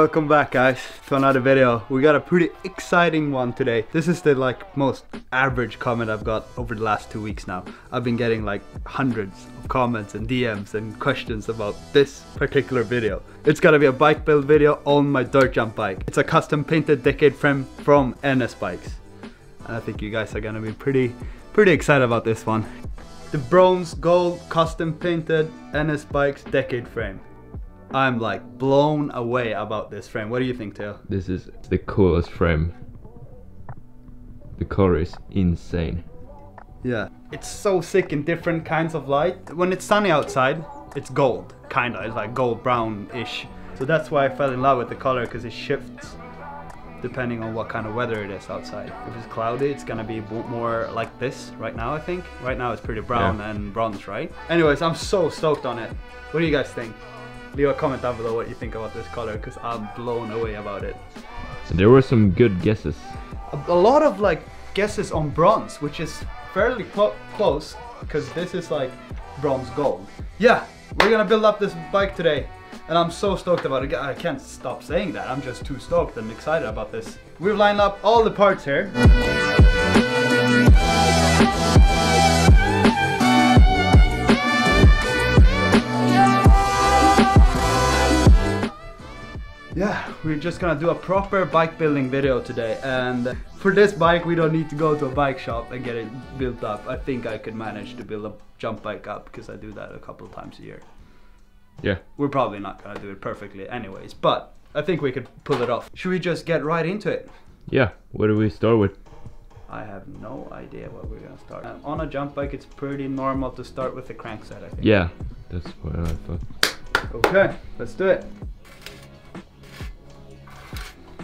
Welcome back guys to another video. We got a pretty exciting one today. This is the like most average comment I've got over the last two weeks now. I've been getting like hundreds of comments and DMs and questions about this particular video. It's gonna be a bike build video on my dirt jump bike. It's a custom painted decade frame from NS Bikes. And I think you guys are gonna be pretty, pretty excited about this one. The bronze gold custom painted NS Bikes decade frame. I'm like blown away about this frame. What do you think, Theo? This is the coolest frame. The color is insane. Yeah. It's so sick in different kinds of light. When it's sunny outside, it's gold, kinda. It's like gold brown-ish. So that's why I fell in love with the color because it shifts depending on what kind of weather it is outside. If it's cloudy, it's gonna be more like this right now, I think. Right now it's pretty brown Yeah. and bronze, right? Anyways, I'm so stoked on it. What do you guys think? Leave a comment down below what you think about this color because I'm blown away about it. There were some good guesses. a, a lot of like guesses on bronze, which is fairly clo- close because this is like bronze gold. Yeah, we're gonna build up this bike today, and I'm so stoked about it. I can't stop saying that. I'm just too stoked and excited about this. We've lined up all the parts here. Yeah, we're just gonna do a proper bike building video today and for this bike we don't need to go to a bike shop and get it built up. I think I could manage to build a jump bike up because I do that a couple of times a year. Yeah. We're probably not gonna do it perfectly anyways, but I think we could pull it off. Should we just get right into it? Yeah. What do we start with? I have no idea what we're gonna start. Uh, on a jump bike it's pretty normal to start with the crankset I think. Yeah. That's what I thought. Okay, let's do it.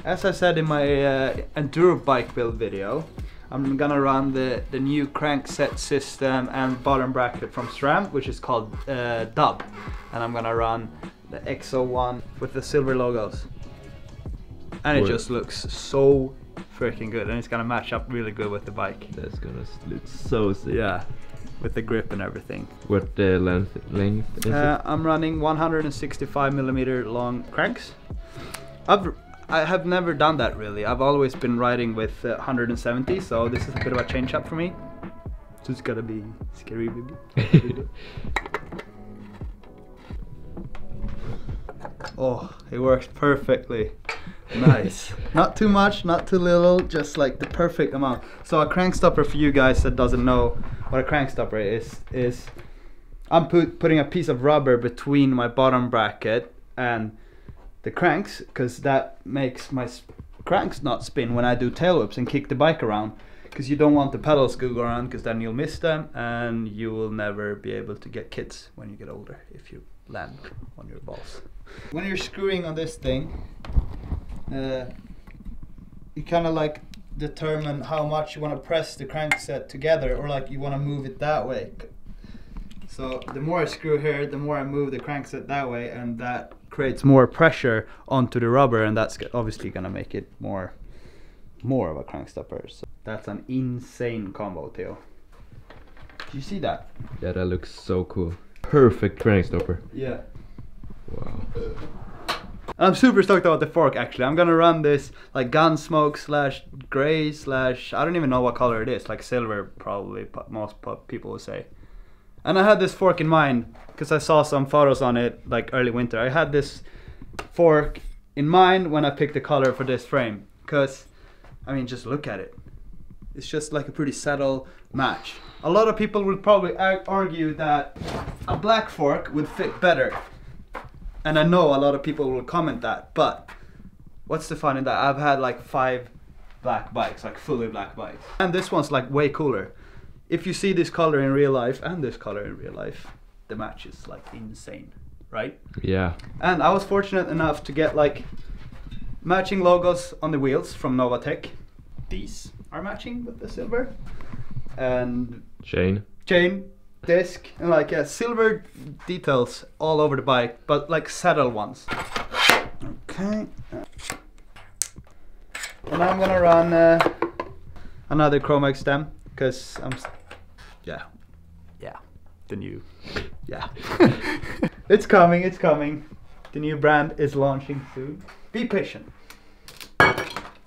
As I said in my uh, enduro bike build video, I'm gonna run the, the new crankset system and bottom bracket from SRAM, which is called uh, Dub. And I'm gonna run the XO1 with the silver logos. And it just looks so freaking good and it's gonna match up really good with the bike. That's gonna look so sick. Yeah, with the grip and everything. What uh, length length is Uh, I'm running 165 millimeter long cranks. I've I have never done that really. I've always been riding with uh, 170, so this is a bit of a change up for me. So it's gotta be scary, baby. oh, it works perfectly. Nice. not too much, not too little, just like the perfect amount. So a crank stopper for you guys that doesn't know what a crank stopper is is I'm put, putting a piece of rubber between my bottom bracket and the cranks because that makes my cranks not spin when I do tail whips and kick the bike around because you don't want the pedals to go around because then you'll miss them and you will never be able to get kids when you get older if you land on your balls. When you're screwing on this thing, uh, you kind of like determine how much you want to press the crankset together or like you want to move it that way. So the more I screw here, the more I move the crankset that way, and that creates more pressure onto the rubber, and that's obviously gonna make it more, more of a crank stopper. So that's an insane combo, Theo. Do you see that? yeah, that looks so cool. Perfect crank stopper. Yeah. Wow. I'm super stoked about the fork actually. I'm gonna run this like gunsmoke slash gray slash I don't even know what color it is, like silver probably most people would say. And I had this fork in mind because I saw some photos on it like early winter. I had this fork in mind when I picked the color for this frame because I mean just look at it. It's just like a pretty subtle match. A lot of people would probably argue that a black fork would fit better. And I know a lot of people will comment that, but what's the fun in that? I've had like five black bikes, like fully black bikes. And this one's like way cooler. If you see this color in real life and this color in real life, the match is like insane, right? Yeah. And I was fortunate enough to get like matching logos on the wheels from Novatec. These are matching with the silver. And Chain. chain, disc, and like yeah, silver details all over the bike, but like saddle ones. Okay. And I'm gonna run uh, another Chromag stem because I'm, yeah, yeah, the new, yeah. it's coming, it's coming. The new brand is launching soon. be patient.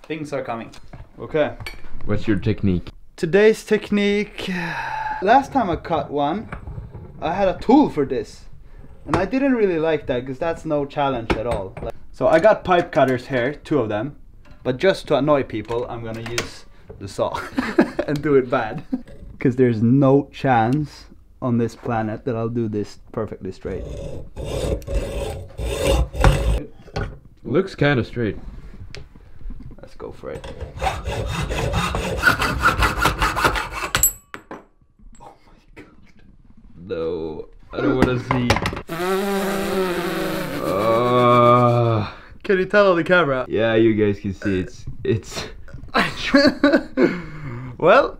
Things are coming. Okay. What's your technique? Today's technique. Last time I cut one, I had a tool for this. And I didn't really like that because that's no challenge at all. Like- So I got pipe cutters here, two of them. But just to annoy people, I'm gonna use the saw and do it bad. Because there's no chance on this planet that I'll do this perfectly straight. Looks kind of straight. Let's go for it. Oh my god. No, I don't want to see. Uh, Can you tell on the camera? yeah, you guys can see it's it's. well,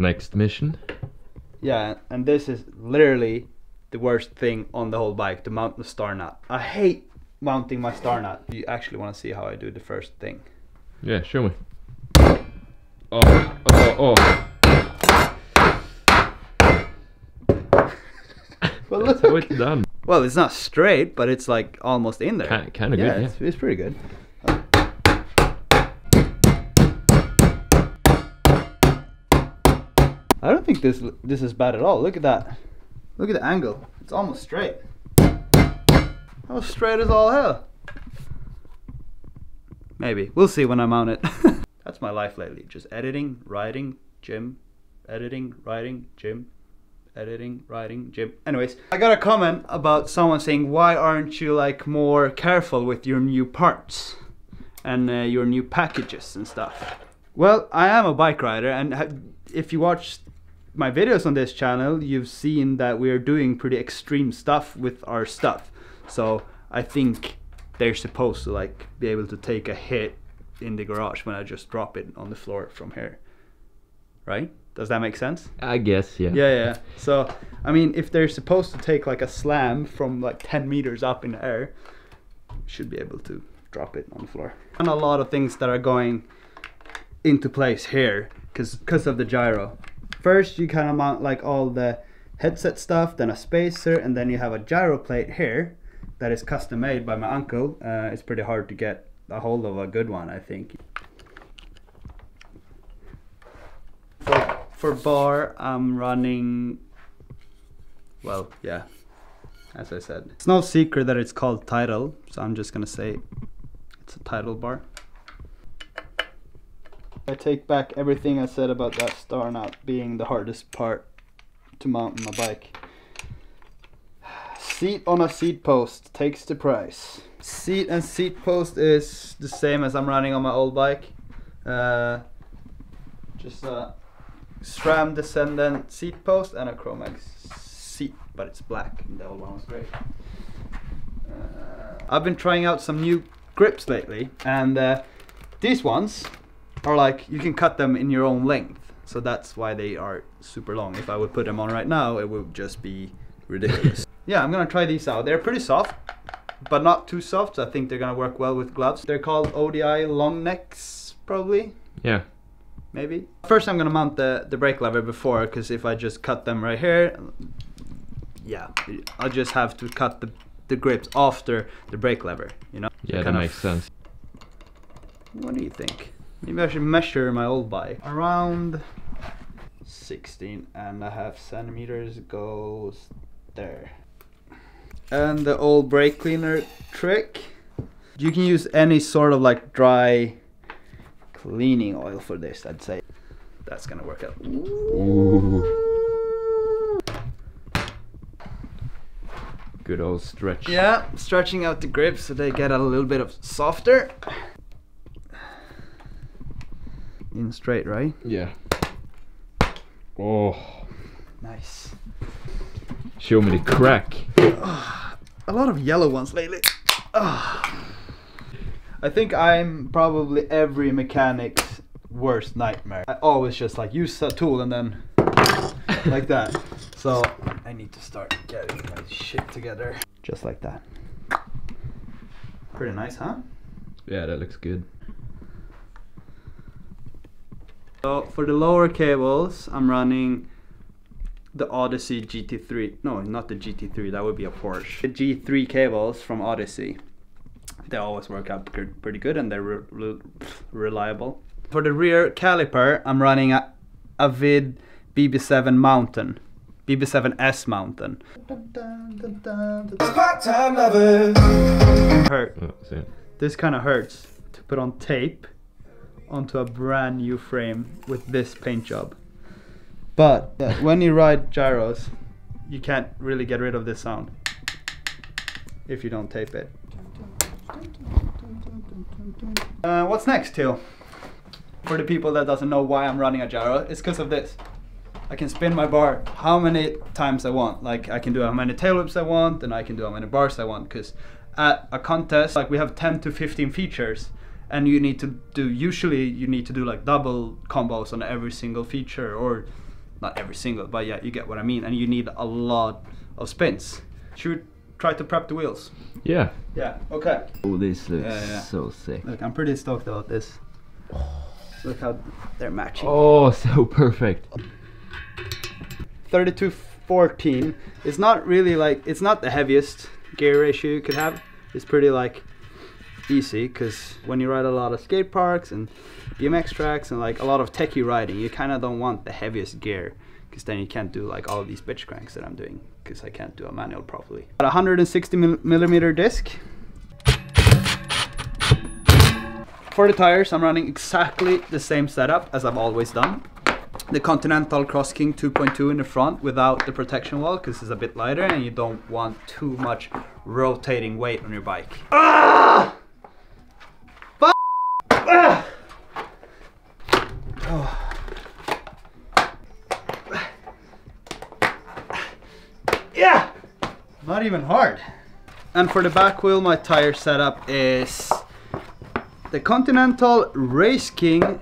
Next mission. yeah, and this is literally the worst thing on the whole bike to mount the star nut. I hate mounting my star nut. You actually want to see how I do the first thing. Yeah, show me. Oh, oh, oh. Well, That's how it's done. Well, it's not straight, but it's like almost in there. Ki- kinda yeah, good, yeah. It's, it's pretty good. I don't think this this is bad at all. Look at that. Look at the angle. It's almost straight. How straight is all hell. Maybe. We'll see when I mount it. That's my life lately. Just editing, writing, gym, editing, writing, gym, editing, writing, gym. Anyways, I got a comment about someone saying, "Why aren't you like more careful with your new parts and uh, your new packages and stuff?" Well, I am a bike rider, and ha- if you watch my videos on this channel, you've seen that we are doing pretty extreme stuff with our stuff. So I think they're supposed to like be able to take a hit in the garage when I just drop it on the floor from here. Right? Does that make sense? I guess, yeah. Yeah, yeah. So, I mean, if they're supposed to take like a slam from like 10 meters up in the air, should be able to drop it on the floor. And a lot of things that are going into place here because cause of the gyro. First, you kind of mount like all the headset stuff, then a spacer, and then you have a gyro plate here that is custom made by my uncle. Uh, it's pretty hard to get a hold of a good one, I think. For, for bar, I'm running. Well, yeah, as I said, it's no secret that it's called Tidal, so I'm just gonna say it's a Tidal bar. I take back everything I said about that star nut being the hardest part to mount on my bike. Seat on a seat post takes the price. Seat and seat post is the same as I'm running on my old bike. Uh, just a SRAM Descendant seat post and a Chromag seat, but it's black and the old one was gray. Uh, I've been trying out some new grips lately, and uh, these ones are like you can cut them in your own length, so that's why they are super long. If I would put them on right now, it would just be ridiculous. yeah, I'm gonna try these out. They're pretty soft, but not too soft. So I think they're gonna work well with gloves. They're called ODI long necks, probably Yeah. maybe. First, I'm gonna mount the the brake lever before, because if I just cut them right here, yeah, I'll just have to cut the the grips after the brake lever. You know. Yeah, that makes sense. What do you think? Maybe I should measure my old bike. Around 16 and a half centimeters goes there. And the old brake cleaner trick. You can use any sort of like dry cleaning oil for this, I'd say. That's gonna work out. Ooh. Good old stretch. Yeah, stretching out the grips so they get a little bit of softer. In straight, right? Yeah. Oh. Nice. Show me the crack. a lot of yellow ones lately. Ah. I think I'm probably every mechanic's worst nightmare. I always just like use a tool and then like that. So I need to start getting my shit together. Just like that. Pretty nice, huh? Yeah, that looks good. So for the lower cables, I'm running the Odyssey GT3. No, not the GT3. That would be a Porsche. The G3 cables from Odyssey. They always work out pretty good and they're re- re- reliable. For the rear caliper, I'm running a Avid BB7 Mountain. BB7S Mountain. Hurt. Oh. This kind of hurts to put on tape onto a brand new frame with this paint job. But uh, when you ride gyros, you can't really get rid of this sound if you don't tape it. Uh, what's next, Till? For the people that doesn't know why I'm running a gyro, it's because of this. I can spin my bar how many times I want. Like I can do how many tail whips I want, and I can do how many bars I want. Because at a contest, like we have 10 to 15 features, and you need to do. Usually, you need to do like double combos on every single feature, or not every single, but yeah, you get what I mean. And you need a lot of spins. Should we try to prep the wheels? Yeah. Yeah. Okay. Oh, this looks Yeah, yeah. so sick. Look, I'm pretty stoked about this. Look how they're matching. Oh, so perfect. 3214 is not really like it's not the heaviest gear ratio you could have it's pretty like easy because when you ride a lot of skate parks and bmx tracks and like a lot of techie riding you kind of don't want the heaviest gear because then you can't do like all these bitch cranks that i'm doing because i can't do a manual properly Got a 160 mil- millimeter disc for the tires i'm running exactly the same setup as i've always done the Continental Cross King 2.2 in the front without the protection wall because it's a bit lighter and you don't want too much rotating weight on your bike. Ah! Fu- Ah! Oh. Yeah! Not even hard. And for the back wheel, my tire setup is the Continental Race King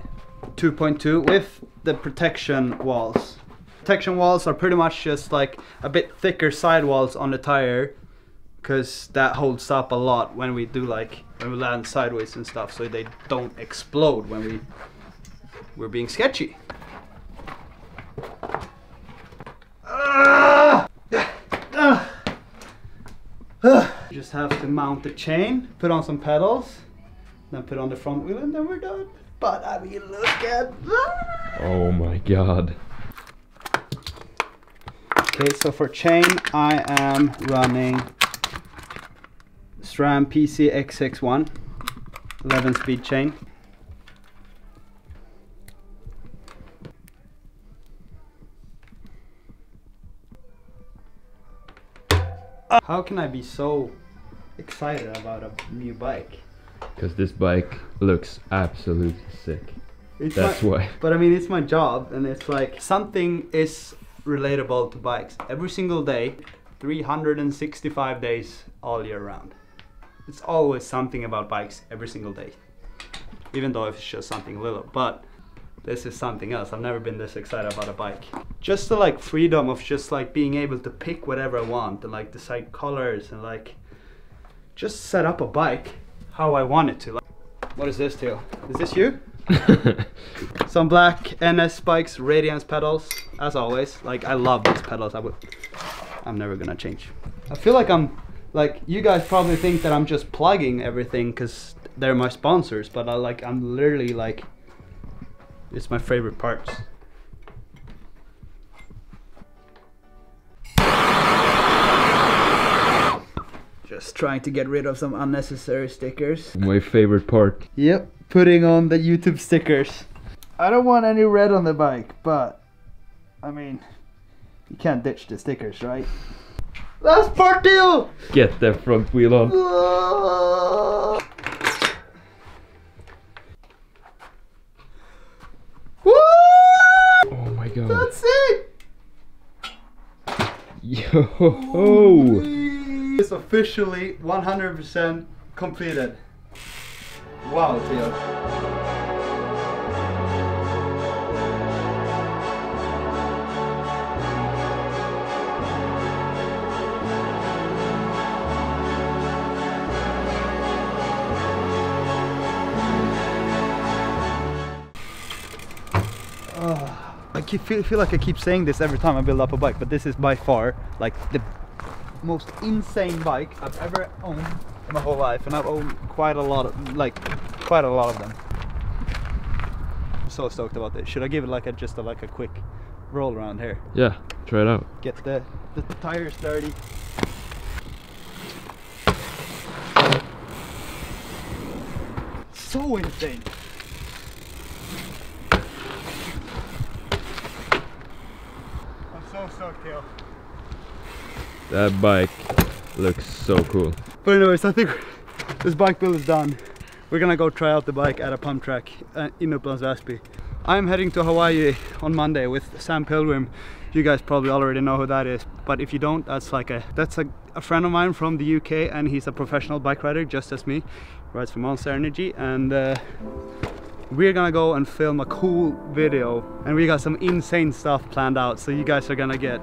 2.2 with the protection walls. Protection walls are pretty much just like a bit thicker sidewalls on the tire because that holds up a lot when we do like when we land sideways and stuff so they don't explode when we we're being sketchy. Ah! Ah! Ah! Just have to mount the chain, put on some pedals, then put on the front wheel and then we're done. But I mean, look at that. Oh my god. Okay, so for chain, I am running SRAM PC X61 11 speed chain. How can I be so excited about a new bike? Because this bike looks absolutely sick. It's That's my- why. But I mean, it's my job, and it's like something is relatable to bikes every single day, 365 days all year round. It's always something about bikes every single day, even though if it's just something little. But this is something else. I've never been this excited about a bike. Just the like freedom of just like being able to pick whatever I want and like decide colors and like just set up a bike how I want it to. Like, what is this, Theo? Is this you? Some black NS Bikes Radiance pedals, as always. Like I love these pedals. I would, I'm never gonna change. I feel like I'm, like you guys probably think that I'm just plugging everything because they're my sponsors, but I like I'm literally like, it's my favorite parts. Just trying to get rid of some unnecessary stickers. My favorite part. Yep, putting on the YouTube stickers. I don't want any red on the bike, but I mean, you can't ditch the stickers, right? Last part deal! Get the front wheel on. Ah! Woo! Oh my god. That's it! Yo! It's officially 100% completed. Wow, Theo. Ah. I keep, feel, feel like I keep saying this every time I build up a bike, but this is by far like the most insane bike I've ever owned in my whole life, and I've owned quite a lot of like quite a lot of them. I'm so stoked about this. Should I give it like a just a, like a quick roll around here? Yeah, try it out. Get the the tires dirty. So insane. I'm so stoked, Theo. That bike looks so cool. But anyways, I think this bike build is done. We're gonna go try out the bike at a pump track uh, in Upplands Väsby. I'm heading to Hawaii on Monday with Sam Pilgrim. You guys probably already know who that is, but if you don't, that's like a that's a, a friend of mine from the UK, and he's a professional bike rider just as me. Rides for Monster Energy, and uh, we're gonna go and film a cool video, and we got some insane stuff planned out. So you guys are gonna get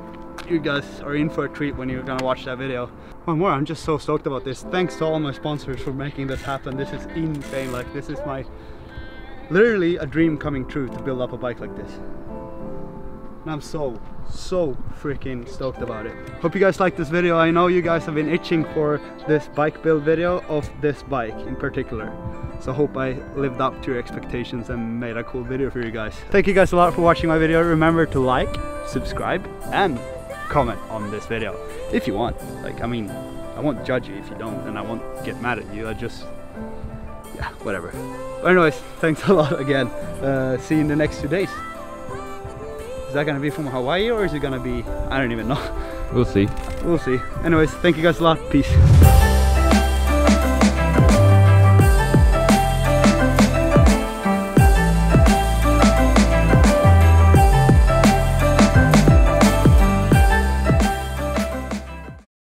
you guys are in for a treat when you're gonna watch that video. One more, I'm just so stoked about this. Thanks to all my sponsors for making this happen. This is insane. Like this is my literally a dream coming true to build up a bike like this. And I'm so, so freaking stoked about it. Hope you guys liked this video. I know you guys have been itching for this bike build video of this bike in particular. So hope I lived up to your expectations and made a cool video for you guys. Thank you guys a lot for watching my video. Remember to like, subscribe and comment on this video if you want. Like, I mean, I won't judge you if you don't and I won't get mad at you. I just, yeah, whatever. But anyways, thanks a lot again. Uh, see you in the next two days. Is that gonna be from Hawaii or is it gonna be, I don't even know. We'll see. We'll see. Anyways, thank you guys a lot. Peace.